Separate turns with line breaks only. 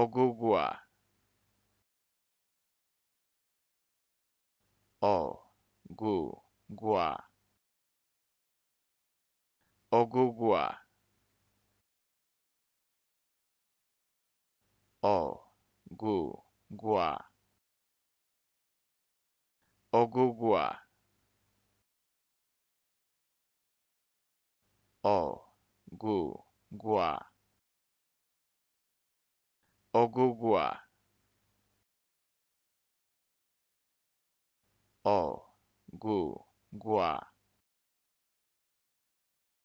Ogugwa. O gu gua. Ogugwa. O gua. Ogugwa. O gu gua. Ogugua. O. Gu. Gua.